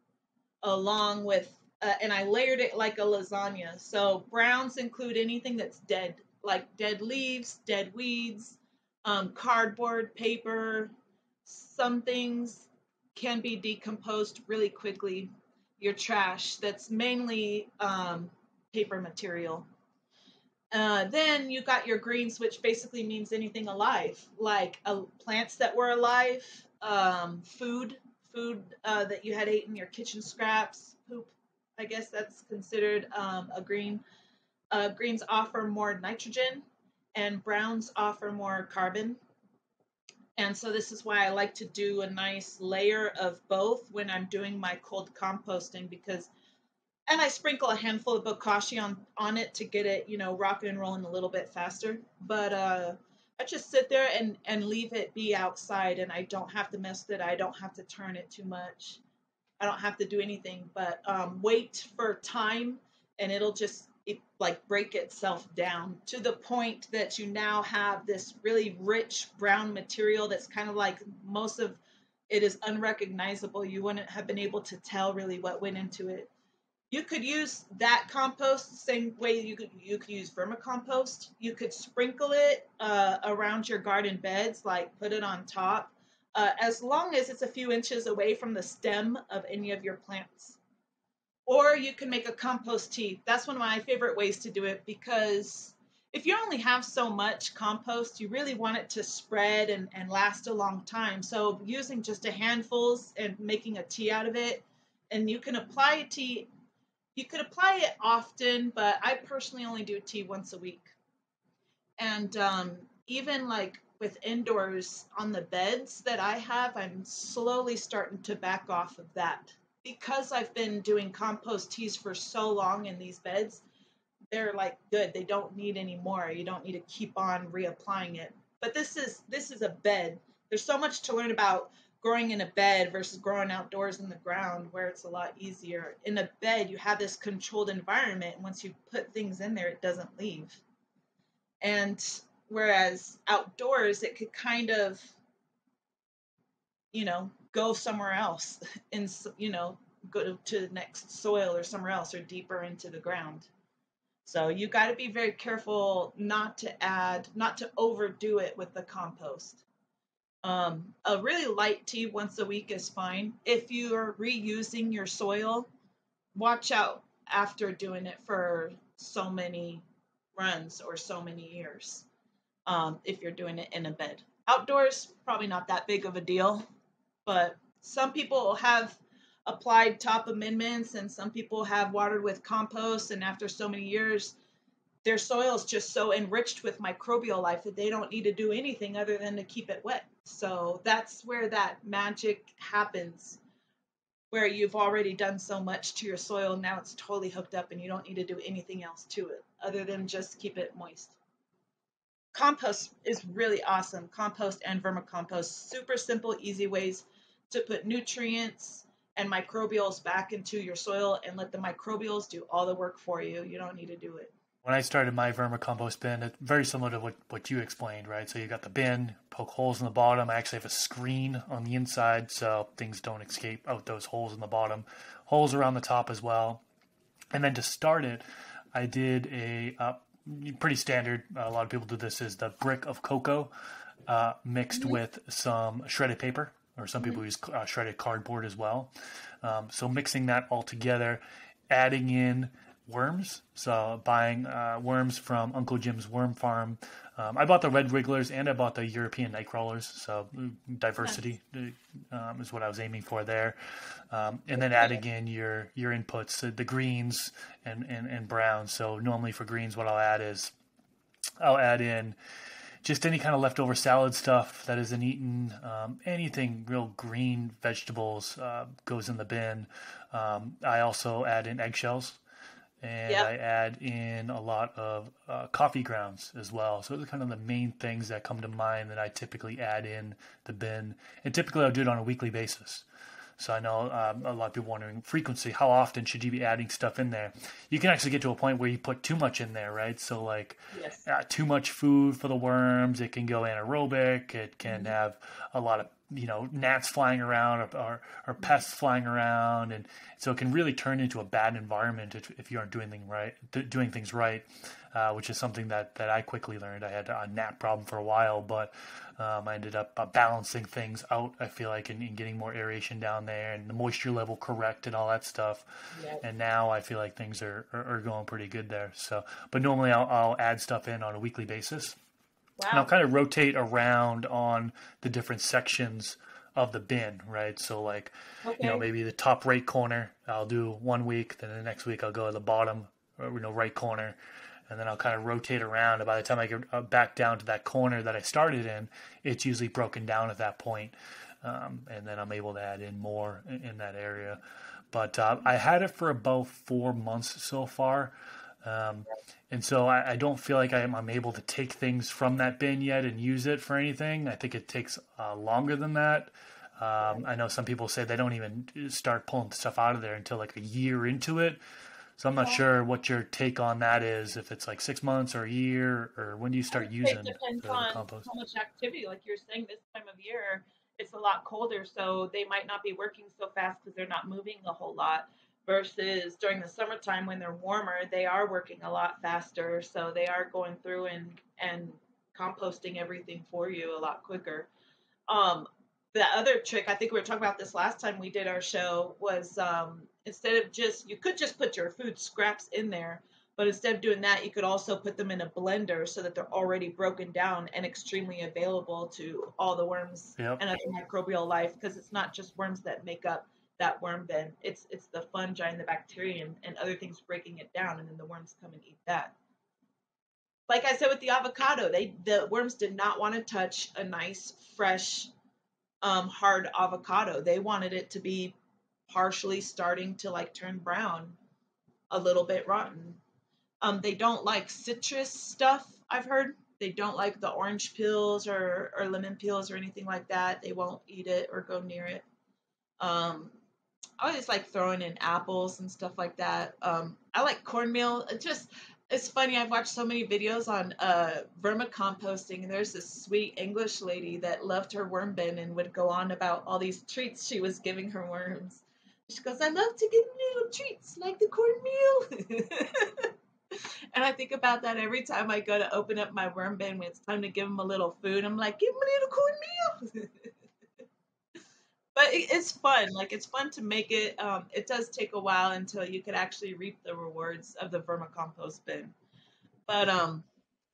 along with, uh, and I layered it like a lasagna. So browns include anything that's dead, like dead leaves, dead weeds, um, cardboard, paper. Some things can be decomposed really quickly. Your trash that's mainly um, paper material. Uh, then you got your greens, which basically means anything alive, like uh, plants that were alive, um, food, food uh, that you had eaten, your kitchen scraps, poop. I guess that's considered um, a green. Uh, greens offer more nitrogen, and browns offer more carbon. And so this is why I like to do a nice layer of both when I'm doing my cold composting because and I sprinkle a handful of bokashi on on it to get it, you know, rocking and rolling a little bit faster. But uh I just sit there and and leave it be outside and I don't have to mess it. I don't have to turn it too much. I don't have to do anything but um, wait for time and it'll just it, like break itself down to the point that you now have this really rich brown material that's kind of like most of it is unrecognizable. You wouldn't have been able to tell really what went into it. You could use that compost the same way you could you could use vermicompost. You could sprinkle it uh, around your garden beds, like put it on top, uh, as long as it's a few inches away from the stem of any of your plants. Or you can make a compost tea. That's one of my favorite ways to do it because if you only have so much compost, you really want it to spread and, and last a long time. So using just a handfuls and making a tea out of it, and you can apply a tea. You could apply it often, but I personally only do tea once a week. And um, even like with indoors on the beds that I have, I'm slowly starting to back off of that because I've been doing compost teas for so long in these beds, they're like good. They don't need any more. You don't need to keep on reapplying it. But this is this is a bed. There's so much to learn about growing in a bed versus growing outdoors in the ground where it's a lot easier. In a bed, you have this controlled environment. Once you put things in there, it doesn't leave. And whereas outdoors, it could kind of, you know, go somewhere else and you know go to the next soil or somewhere else or deeper into the ground so you got to be very careful not to add not to overdo it with the compost um, a really light tea once a week is fine. If you are reusing your soil watch out after doing it for so many runs or so many years um, if you're doing it in a bed. Outdoors probably not that big of a deal but some people have applied top amendments and some people have watered with compost and after so many years their soil is just so enriched with microbial life that they don't need to do anything other than to keep it wet so that's where that magic happens where you've already done so much to your soil now it's totally hooked up and you don't need to do anything else to it other than just keep it moist compost is really awesome compost and vermicompost super simple easy ways to put nutrients and microbials back into your soil and let the microbials do all the work for you. You don't need to do it. When I started my vermicompost bin, it's very similar to what, what you explained, right? So you got the bin, poke holes in the bottom. I actually have a screen on the inside so things don't escape out those holes in the bottom. Holes around the top as well. And then to start it, I did a uh, pretty standard, a lot of people do this, is the brick of cocoa uh, mixed mm-hmm. with some shredded paper or some people mm-hmm. use uh, shredded cardboard as well. Um, so mixing that all together, adding in worms. So buying uh, worms from Uncle Jim's Worm Farm. Um, I bought the red Wrigglers and I bought the European night crawlers. So mm, diversity nice. um, is what I was aiming for there. Um, and then adding in your your inputs, uh, the greens and, and and browns. So normally for greens, what I'll add is I'll add in just any kind of leftover salad stuff that isn't eaten, um, anything real green vegetables uh, goes in the bin. Um, I also add in eggshells and yep. I add in a lot of uh, coffee grounds as well. So those are kind of the main things that come to mind that I typically add in the bin. And typically I'll do it on a weekly basis. So I know um, a lot of people wondering frequency. How often should you be adding stuff in there? You can actually get to a point where you put too much in there, right? So like yes. uh, too much food for the worms. It can go anaerobic. It can mm-hmm. have a lot of you know gnats flying around or, or, or, pests flying around, and so it can really turn into a bad environment if, if you aren't doing things right. Doing things right, uh, which is something that that I quickly learned. I had a gnat problem for a while, but um, I ended up uh, balancing things out. I feel like and, and, getting more aeration down there and the moisture level correct and all that stuff. Yep. And now I feel like things are, are, are going pretty good there. So, but normally I'll, I'll add stuff in on a weekly basis. Wow. And I'll kind of rotate around on the different sections of the bin, right? So like, okay. you know, maybe the top right corner, I'll do one week, then the next week I'll go to the bottom, or, you know, right corner, and then I'll kind of rotate around. And by the time I get uh, back down to that corner that I started in, it's usually broken down at that point. Um, and then I'm able to add in more in, in that area. But uh, I had it for about four months so far. Um, and so I, I, don't feel like I'm, I'm, able to take things from that bin yet and use it for anything. I think it takes uh, longer than that. Um, I know some people say they don't even start pulling stuff out of there until like a year into it. So I'm not sure what your take on that is. If it's like six months or a year, or when do you start using it depends on compost? how much activity. Like you're saying, this time of year it's a lot colder, so they might not be working so fast because they're not moving a whole lot. Versus during the summertime when they're warmer, they are working a lot faster, so they are going through and and composting everything for you a lot quicker. Um, the other trick, I think we were talking about this last time we did our show, was um, instead of just you could just put your food scraps in there, but instead of doing that, you could also put them in a blender so that they're already broken down and extremely available to all the worms yep. and other microbial life because it's not just worms that make up that worm bin. It's it's the fungi and the bacteria and, and other things breaking it down and then the worms come and eat that. Like I said with the avocado, they the worms did not want to touch a nice fresh um, hard avocado. They wanted it to be partially starting to like turn brown, a little bit rotten. Um, they don't like citrus stuff, I've heard. They don't like the orange peels or, or lemon peels or anything like that. They won't eat it or go near it. Um, I always like throwing in apples and stuff like that. Um, I like cornmeal. It just it's funny. I've watched so many videos on uh, vermicomposting, and there's this sweet English lady that loved her worm bin and would go on about all these treats she was giving her worms. She goes, "I love to give them little treats like the cornmeal." and I think about that every time I go to open up my worm bin when it's time to give them a little food. I'm like, give them a little cornmeal. but it's fun. Like it's fun to make it. Um, it does take a while until you could actually reap the rewards of the vermicompost bin. But um,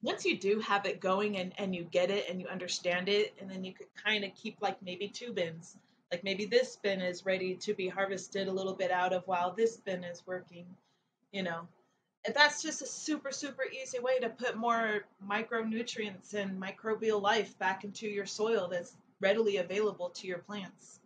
once you do have it going and, and you get it and you understand it, and then you could kind of keep like maybe two bins. Like maybe this bin is ready to be harvested a little bit out of while this bin is working, you know. And that's just a super, super easy way to put more micronutrients and microbial life back into your soil that's readily available to your plants.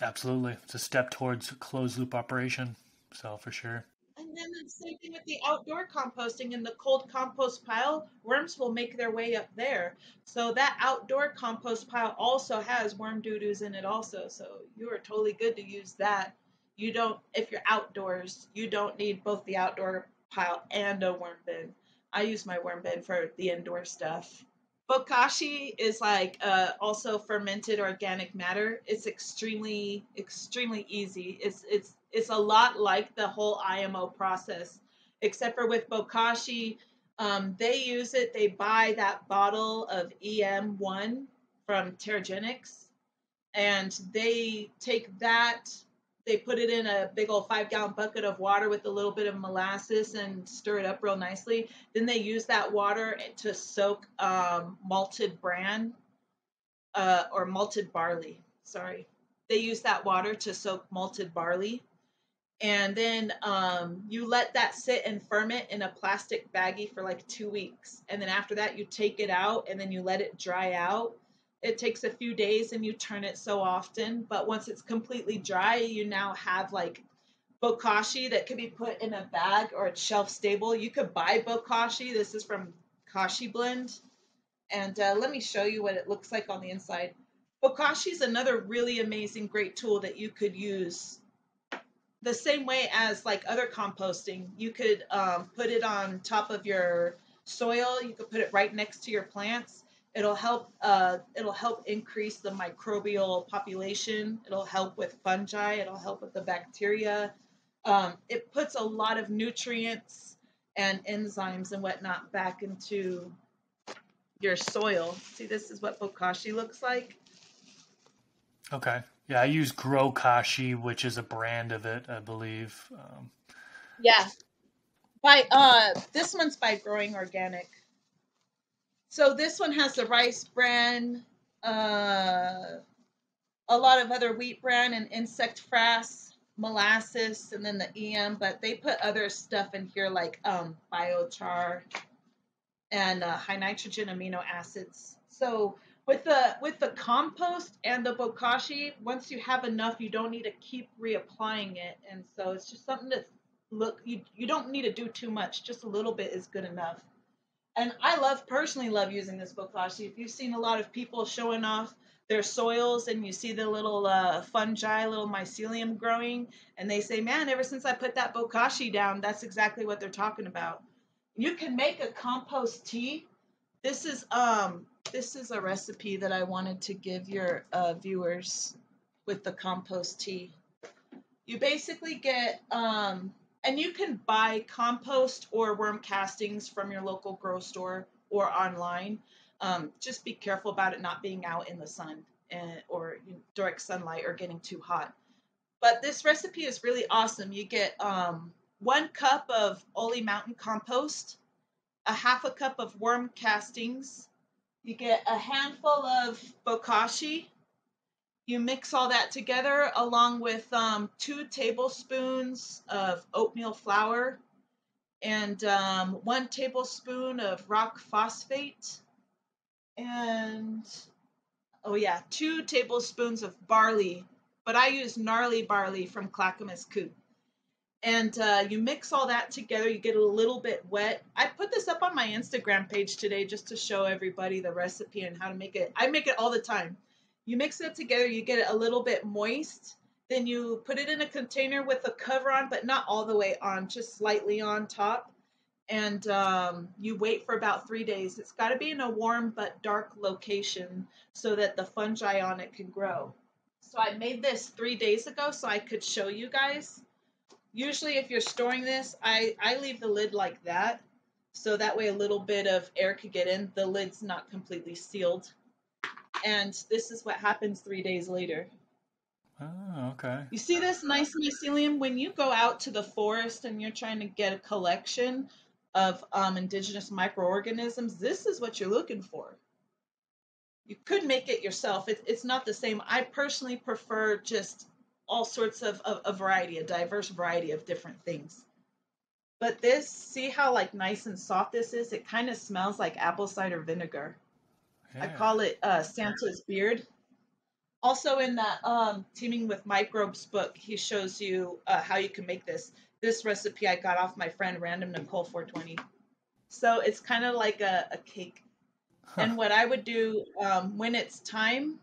Absolutely. It's a step towards closed loop operation. So for sure. And then the same thing with the outdoor composting in the cold compost pile, worms will make their way up there. So that outdoor compost pile also has worm doo-doos in it also. So you are totally good to use that. You don't if you're outdoors, you don't need both the outdoor pile and a worm bin. I use my worm bin for the indoor stuff. Bokashi is like uh, also fermented organic matter. It's extremely extremely easy. It's it's it's a lot like the whole IMO process, except for with Bokashi, um, they use it. They buy that bottle of EM1 from TeraGanix, and they take that they put it in a big old five gallon bucket of water with a little bit of molasses and stir it up real nicely. Then they use that water to soak um, malted bran uh, or malted barley. Sorry. They use that water to soak malted barley. And then um, you let that sit and ferment in a plastic baggie for like two weeks. And then after that, you take it out and then you let it dry out it takes a few days and you turn it so often but once it's completely dry you now have like bokashi that could be put in a bag or it's shelf stable. You could buy bokashi. This is from kashi blend. And uh, let me show you what it looks like on the inside. Bokashi is another really amazing great tool that you could use. The same way as like other composting. You could um, put it on top of your soil. You could put it right next to your plants It'll help. Uh, it'll help increase the microbial population. It'll help with fungi. It'll help with the bacteria. Um, it puts a lot of nutrients and enzymes and whatnot back into your soil. See, this is what bokashi looks like. Okay. Yeah, I use Growkashi, which is a brand of it, I believe. Um, yeah. By uh, this one's by Growing Organic. So this one has the rice bran, uh, a lot of other wheat bran and insect frass. molasses and then the EM, but they put other stuff in here like um, biochar and uh, high nitrogen amino acids. So with the with the compost and the bokashi, once you have enough, you don't need to keep reapplying it, and so it's just something to look. You you don't need to do too much; just a little bit is good enough. And I love personally love using this bokashi. If you've seen a lot of people showing off their soils and you see the little uh, fungi, little mycelium growing, and they say, "Man, ever since I put that bokashi down, that's exactly what they're talking about." You can make a compost tea. This is um this is a recipe that I wanted to give your uh, viewers with the compost tea. You basically get um and you can buy compost or worm castings from your local grow store or online. Um, just be careful about it not being out in the sun and, or direct sunlight or getting too hot. But this recipe is really awesome. You get um, one cup of Oly Mountain compost, a half a cup of worm castings. You get a handful of bokashi. You mix all that together along with um, two tablespoons of oatmeal flour and um, one tablespoon of rock phosphate and oh yeah, two tablespoons of barley, but I use gnarly barley from Clackamas Coot. And uh, you mix all that together you get a little bit wet. I put this up on my instagram page today just to show everybody the recipe and how to make it. I make it all the time you mix it together you get it a little bit moist then you put it in a container with a cover on but not all the way on just slightly on top and um, you wait for about three days it's got to be in a warm but dark location so that the fungi on it can grow so i made this three days ago so i could show you guys usually if you're storing this, I, I leave the lid like that. So that way a little bit of air could get in. The lid's not completely sealed. And this is what happens three days later. Oh, okay. You see this nice mycelium? When you go out to the forest and you're trying to get a collection of um, indigenous microorganisms, this is what you're looking for. You could make it yourself. It, it's not the same. I personally prefer just all sorts of, of a variety, a diverse variety of different things. But this, see how like nice and soft this is? It kind of smells like apple cider vinegar. Yeah. I call it uh, Santa's beard. Also, in that um, Teaming with Microbes book, he shows you uh, how you can make this. This recipe I got off my friend Random Nicole 420. So it's kind of like a, a cake. Huh. And what I would do um, when it's time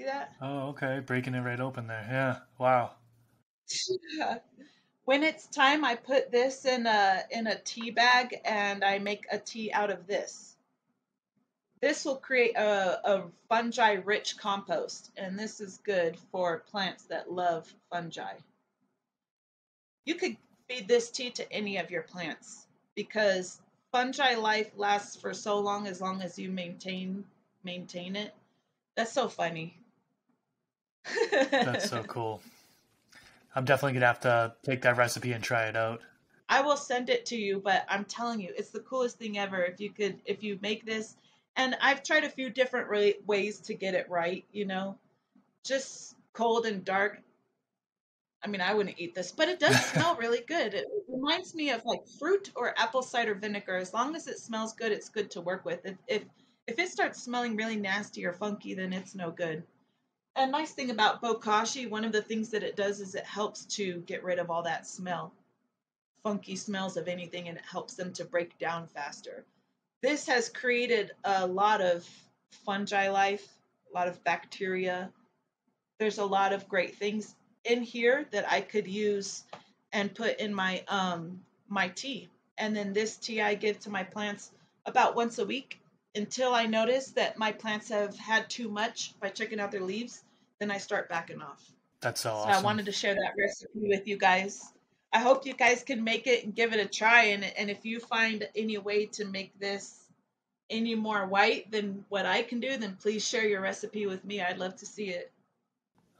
See that? Oh, okay. Breaking it right open there. Yeah. Wow. when it's time, I put this in a in a tea bag and I make a tea out of this. This will create a, a fungi rich compost, and this is good for plants that love fungi. You could feed this tea to any of your plants because fungi life lasts for so long as long as you maintain maintain it. That's so funny. That's so cool. I'm definitely gonna have to take that recipe and try it out. I will send it to you, but I'm telling you, it's the coolest thing ever. If you could, if you make this, and I've tried a few different ways to get it right. You know, just cold and dark. I mean, I wouldn't eat this, but it does smell really good. It reminds me of like fruit or apple cider vinegar. As long as it smells good, it's good to work with. If if if it starts smelling really nasty or funky, then it's no good a nice thing about bokashi, one of the things that it does is it helps to get rid of all that smell, funky smells of anything, and it helps them to break down faster. This has created a lot of fungi life, a lot of bacteria. There's a lot of great things in here that I could use and put in my um my tea. And then this tea I give to my plants about once a week until I notice that my plants have had too much by checking out their leaves, then I start backing off. That's so, so awesome. I wanted to share that recipe with you guys. I hope you guys can make it and give it a try. And, and if you find any way to make this any more white than what I can do, then please share your recipe with me. I'd love to see it.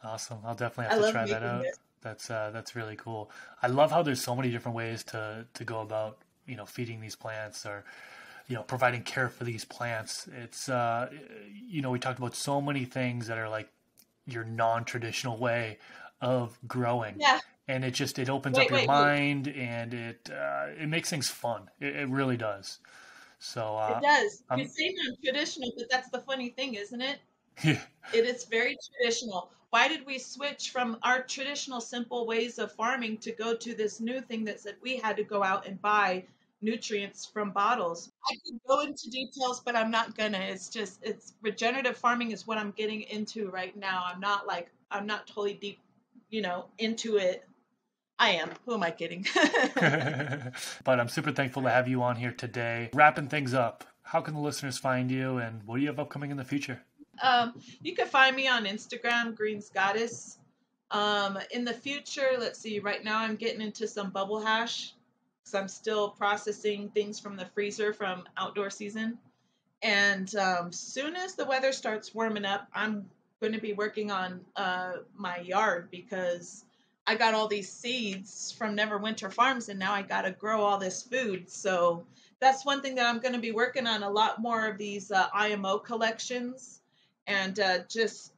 Awesome. I'll definitely have I to try that out. It. That's uh, that's really cool. I love how there's so many different ways to to go about you know feeding these plants or you know providing care for these plants it's uh you know we talked about so many things that are like your non-traditional way of growing. Yeah. And it just it opens Wait, up your wait, wait. mind and it uh, it makes things fun. It, it really does. So uh, it does. You say non-traditional, but that's the funny thing, isn't it? yeah. It is very traditional. Why did we switch from our traditional simple ways of farming to go to this new thing that said we had to go out and buy nutrients from bottles? I could go into details, but I'm not gonna. It's just it's regenerative farming is what I'm getting into right now. I'm not like I'm not totally deep, you know, into it. I am. Who am I kidding? but I'm super thankful to have you on here today. Wrapping things up, how can the listeners find you and what do you have upcoming in the future? Um, you can find me on Instagram, GreenzGoddess. Um, in the future, let's see. Right now, I'm getting into some bubble hash because I'm still processing things from the freezer from outdoor season. And um, soon as the weather starts warming up, I'm going to be working on uh, my yard because I got all these seeds from Neverwinter Farms, and now I got to grow all this food. So that's one thing that I'm going to be working on a lot more of these uh, IMO collections and uh, just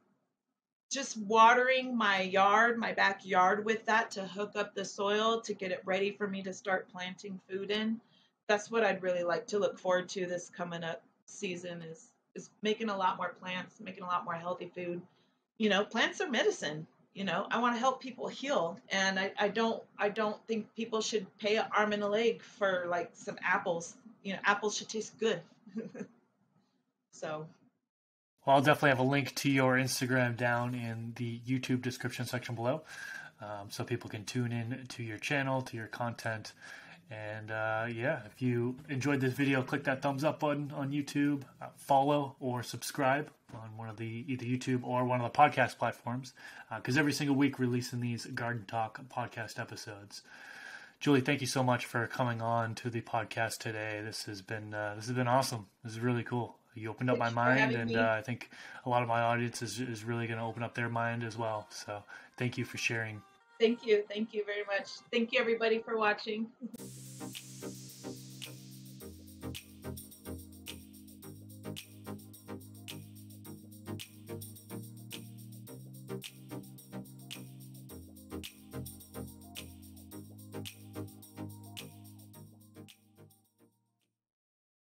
just watering my yard, my backyard with that to hook up the soil to get it ready for me to start planting food in. That's what I'd really like to look forward to this coming up season is is making a lot more plants, making a lot more healthy food. You know, plants are medicine. You know, I want to help people heal, and I, I don't I don't think people should pay an arm and a leg for like some apples. You know, apples should taste good. so Well, I'll definitely have a link to your Instagram down in the YouTube description section below, um, so people can tune in to your channel, to your content. And uh, yeah, if you enjoyed this video, click that thumbs up button on YouTube, uh, follow or subscribe on one of the either YouTube or one of the podcast platforms, because every single week releasing these Garden Talk podcast episodes. Julie, thank you so much for coming on to the podcast today. This has been uh, this has been awesome. This is really cool. You opened up my mind, and uh, I think a lot of my audience is, is really going to open up their mind as well. So, thank you for sharing. thank you, thank you very much. Thank you everybody for watching.